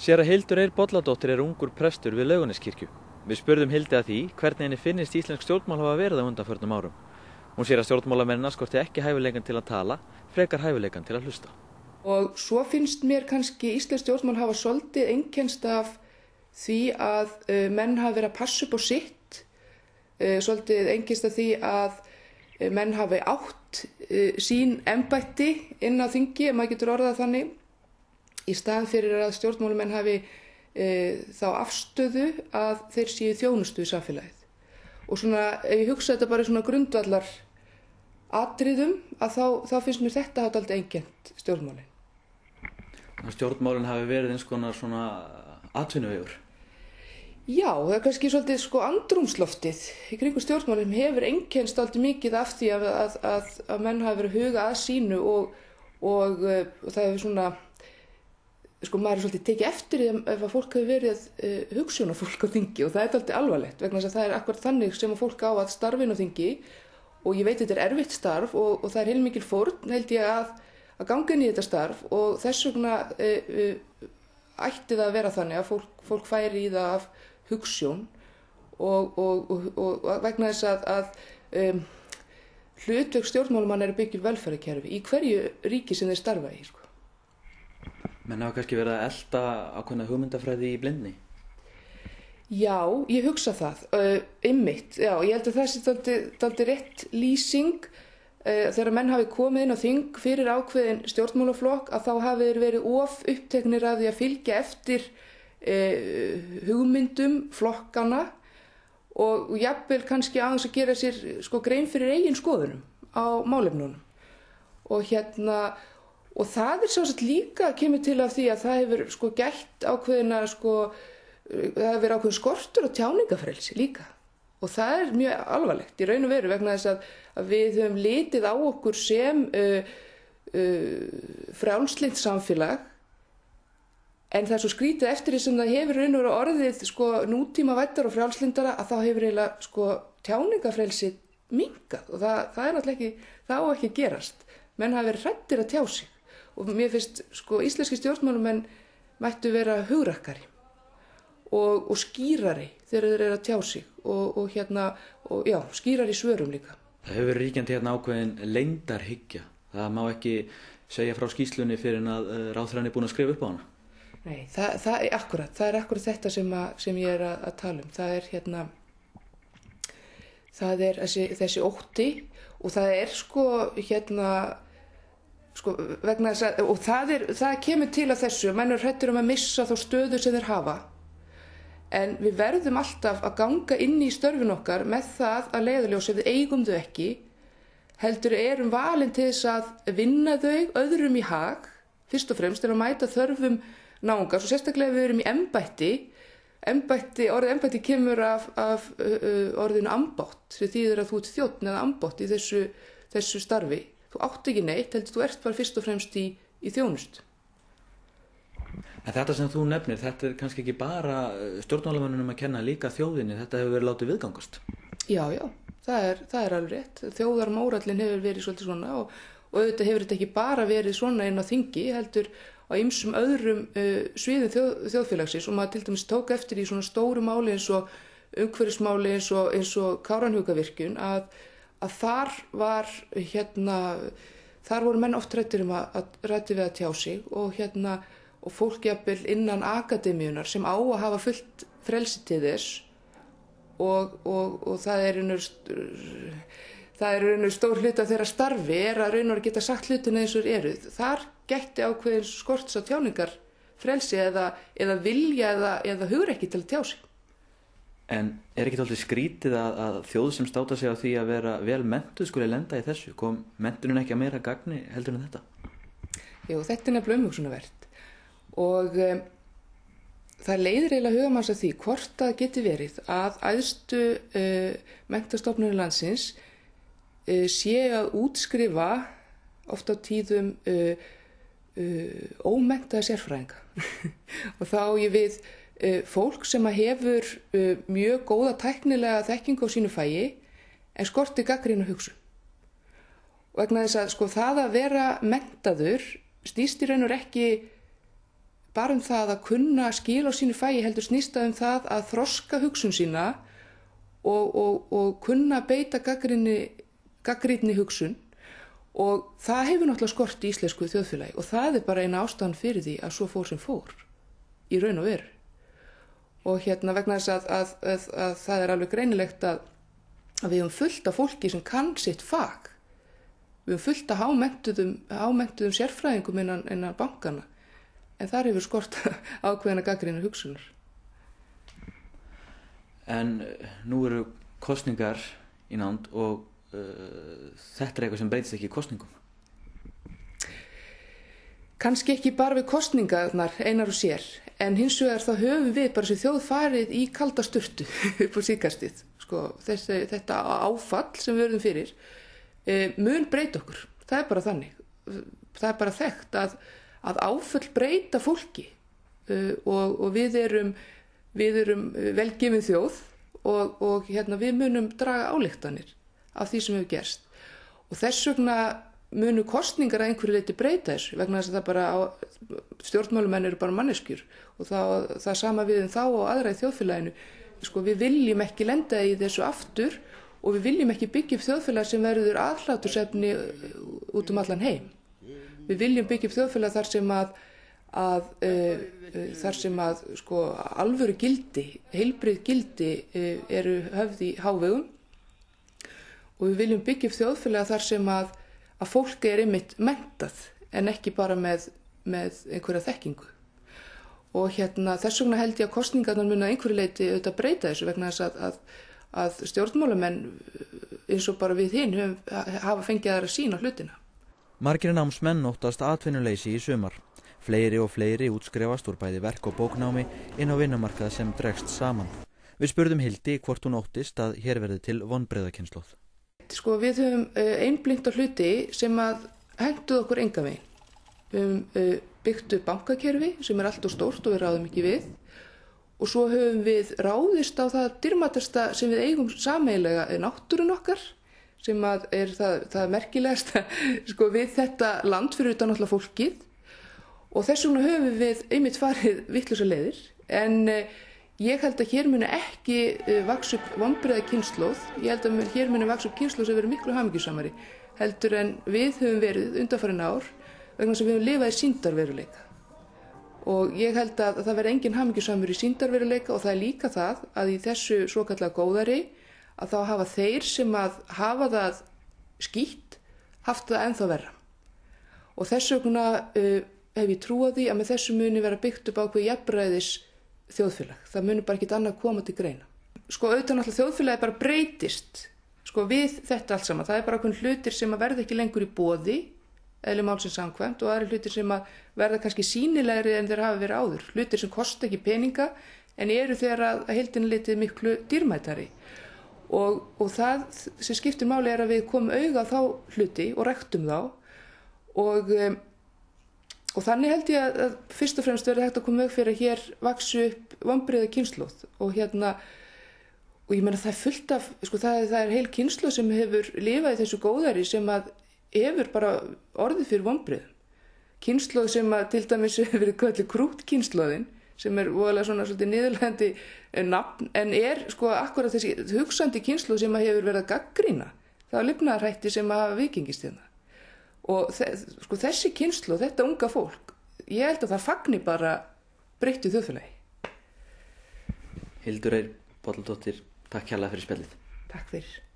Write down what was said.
Sér að Hildur Eir Bolladóttir er ungur prestur við Lauguneskirkju. Við spurðum Hildi að því hvernig henni finnist íslensk stjórnmál hafa verið á undanförnum árum. Hún sér að stjórnmálamennar skorti ekki hæfileikan til að tala, frekar hæfileikan til að hlusta. Og svo finnst mér kannski íslensk stjórnmál hafa svolítið einkennst af því að menn hafa verið að passa upp á sitt, svolítið einkennst af því að menn hafi átt sín embætti inn á þingi, ef maður getur orðað þannig, í stað fyrir að stjórnmálumenn hafi þá afstöðu að þeir séu þjónustu í samfélagið. Og svona, ef ég hugsa þetta bara svona grundvallar atriðum, að þá, þá finnst mér þetta hafa alltaf engjent stjórnmálinn. Stjórnmálinn hafi verið eins konar svona atvinnuvegur? Já, það er kannski svolítið sko andrumsloftið í kringu stjórnmálinn hefur engjennst alltaf mikið af því að, að, að, að menn hafi verið huga að sínu og, og, og það hefur svona, sko maður er svolítið tekið eftir því ef að fólk hefur verið uh, hugsunafólk á þingi og það er alltaf alvarlegt vegna þess að það er akkurat þannig sem að fólk á að starfin á þingi og ég veit þetta er erfitt starf og, og það er heilmikil fórn held ég að að ganga inn í þetta starf og þess vegna uh, uh, ætti það að vera þannig að fólk, fólk færi í það af hugssjón og, og, og vegna þess að, að um, hlutveik stjórnmálumann er að byggja velferðarkerfi í hverju ríki sem þeir starfa í. Sko. Menn hafa kannski verið að elda ákveðna hugmyndafræði í blindni? Já, ég hugsa það, uh, ymmit, já, ég held að það sé daldi rétt lýsing. Uh, þegar menn hafi komið inn á þing fyrir ákveðin stjórnmálaflokk að þá hafi verið of uppteknir af því að fylgja eftir uh, hugmyndum flokkana og jafnvel kannski aðeins að gera sér sko grein fyrir eigin skoðunum á málefnunum. Og hérna og það er að líka kemur til af því að það hefur sko gætt ákveðina sko það hefur verið ákveðin skortur og tjáningafrelsi líka. Og það er mjög alvarlegt í raun og veru vegna þess að, að við höfum litið á okkur sem uh, uh, frjálslind samfélag. En það er svo skrítið eftir því sem það hefur raun og veru orðið sko, nútíma vættar og frjálslindara að þá hefur eiginlega sko, tjáningafrelsi mingað og það, það er náttúrulega ekki, það á ekki gerast. Menn hafi verið hrættir að tjá sig og mér finnst sko íslenski stjórnmálumenn mættu vera hugrakkari og, og skýrari þegar þeir eru að tjá sig og, og hérna, og já, skýrari svörum líka. Það hefur verið ríkjandi hérna ákveðin leindarhyggja. Það má ekki segja frá skýslunni fyrir en að uh, ráþræðin er búin að skrifa upp á hana. Nei, það, það er akkurat, það er akkurat þetta sem, að, sem ég er að, að tala um. Það er hérna, það er þessi, þessi ótti og það er sko hérna, sko að, og það, er, það kemur til að þessu, mennur hrættur um að missa þá stöðu sem þeir hafa. En við verðum alltaf að ganga inn í störfin okkar með það að leiðaljósa við eigum þau ekki heldur erum valin til þess að vinna þau öðrum í hag fyrst og fremst er að mæta þörfum náungar svo sérstaklega við erum í embætti. Embætti, orðið embætti kemur af, af uh, orðinu ambátt sem þýðir að þú ert þjóttn eða ambátt í þessu, þessu starfi þú átt ekki neitt heldur þú ert bara fyrst og fremst í, í þjónust En þetta sem þú nefnir, þetta er kannski ekki bara eh, stjórnmálamannunum að kenna líka þjóðinni, þetta hefur verið látið viðgangast. Já, já, það er, það er alveg rétt. Þjóðarmórallin hefur verið svolítið svona og, og auðvitað hefur þetta ekki bara verið svona inn á þingi, heldur á ymsum öðrum uh, sviðum þjóð, þjóðfélagsins og maður til dæmis tók eftir í svona stóru máli eins og umhverfismáli eins og, og káranhugavirkjun að, að þar var hérna, þar voru menn oft rættir um að, að rætti við að tjá sig og hérna og fólk jafnvel innan akademíunar sem á að hafa fullt frelsi til þess og, og, og það er einhver það er einhver stór hlut að þeirra starfi er að raun og geta sagt hlutin eins og eru. Þar gætti ákveðin skorts á tjáningar frelsi eða, eða vilja eða, eða hugur ekki til að tjá sig En er ekki alltaf skrítið að, að þjóð sem státa sig á því að vera vel mentuð skuli lenda í þessu? Kom mentunin ekki að meira gagni heldur en þetta? Jú, þetta er nefnilega umhugsunarvert. Og um, það leiðir eiginlega hugamanns að því hvort það geti verið að æðstu uh, mentastofnunum landsins uh, sé að útskrifa ofta á tíðum uh, ómentaða sérfræðinga. Og þá ég við fólk sem hefur mjög góða tæknilega þekking á sínu fæi en skorti gaggrinu hugsun. Og vegna þess að sko það að vera mentaður stýst í raun og ekki bara um það að kunna skil á sínu fæi heldur snýsta um það að þroska hugsun sína og, og, og kunna beita gaggrínni hugsun. Og það hefur náttúrulega skort í íslensku þjóðfélagi og það er bara eina ástæðan fyrir því að svo fór sem fór í raun og veru og hérna vegna þess að, að, að, að það er alveg greinilegt að við hefum fullt af fólki sem kann sitt fag. Við hefum fullt af hámentuðum, hámentuðum sérfræðingum innan, innan bankana en þar hefur skort ákveðina gaggrínu hugsunar. En nú eru kostningar í nánd og uh, þetta er eitthvað sem breytist ekki í kostningum. Kanski ekki bara við kostningarnar einar og sér, en hins vegar þá höfum við bara þessi þjóð farið í kalda sturtu upp á síkastið. Sko, þessi, þetta áfall sem við verðum fyrir e, mun breyta okkur. Það er bara þannig. Það er bara þekkt að, að áfall breyta fólki e, og, og við erum, erum velgefin þjóð og, og hérna, við munum draga álíktanir af því sem hefur gerst. Og þess vegna munu kostningar að einhverju leiti breyta þessu vegna þess að það bara stjórnmálumenn eru bara manneskjur. Og það, það sama við um þá og aðra í þjóðfélaginu. Sko við viljum ekki lenda í þessu aftur og við viljum ekki byggja upp þjóðfélag sem verður aðhlátusefni út um allan heim. Við viljum byggja upp þjóðfélag þar sem að, að uh, uh, þar sem að sko alvöru gildi heilbrið gildi uh, eru höfði hávegum. Og við viljum byggja upp þjóðfélag þar sem að að fólki er einmitt mentað en ekki bara með, með einhverja þekkingu. Og hérna þess vegna held ég að kostningarnar mun að einhverju leiti auðvitað breyta þessu vegna þess að, að, að stjórnmálamenn eins og bara við hinn hafa fengið aðra sín á hlutina. Margir námsmenn nóttast atvinnuleysi í sumar. Fleiri og fleiri útskrefast úr bæði verk og bóknámi inn á vinnumarkað sem dregst saman. Við spurðum Hildi hvort hún óttist að hér verði til vonbreiðakynnslóð sko við höfum uh, einblind á hluti sem að henduð okkur enga veginn. Við höfum uh, byggt upp bankakerfi sem er allt og stórt og við ráðum ekki við. Og svo höfum við ráðist á það dyrmatasta sem við eigum sameilega náttúrun okkar sem er það, það merkilegast sko við þetta land fyrir utan alltaf fólkið. Og þess vegna höfum við einmitt farið vittlusa leiðir. En uh, Ég held að hér muni ekki uh, vaks upp vonbreiða kynnslóð, ég held að hér muni vaks upp kynnslóð sem verður miklu hafmyggjusamari heldur en við höfum verið undanfærin ár vegna sem við höfum lifað í síndarveruleika. Og ég held að það verður engin hafmyggjusamur í síndarveruleika og það er líka það að í þessu svo kallega góðari að þá hafa þeir sem að hafa það skýtt haft það enþá verra. Og þess vegna uh, hef ég trúið því að með þessu muni vera byggt upp ákveð jafnræðis þjóðfélag. Það munir bara ekki annað koma til greina. Sko auðvitað náttúrulega þjóðfélagi bara breytist sko við þetta allt saman. Það er bara okkur hlutir sem að verða ekki lengur í bóði eða málsins samkvæmt og aðri hlutir sem að verða kannski sínilegri en þeir hafa verið áður. Hlutir sem kosta ekki peninga en eru þegar að heildinu litið miklu dýrmætari. Og, og það sem skiptir máli er að við komum auga á þá hluti og rektum þá og um, og þannig held ég að, fyrst og fremst verði hægt að koma upp fyrir að hér vaksu upp vombriða kynnslóð og hérna og ég menna það er fullt af sko það, það er heil kynnslóð sem hefur lifað í þessu góðari sem að hefur bara orðið fyrir vombriðum kynnslóð sem að til dæmis hefur verið kallið krút kynnslóðin sem er voðalega svona svolítið niðurlegandi nafn en er sko akkurat þessi hugsandi kynnslóð sem að hefur verið að gaggrína það er lifnaðarhætti sem að hafa vikingist hérna og sko, þessi kynslu og þetta unga fólk ég held að það fagni bara breyttu þjóðfélagi. Hildur Eir Bóldóttir, takk hjálpa fyrir spjallið. Takk fyrir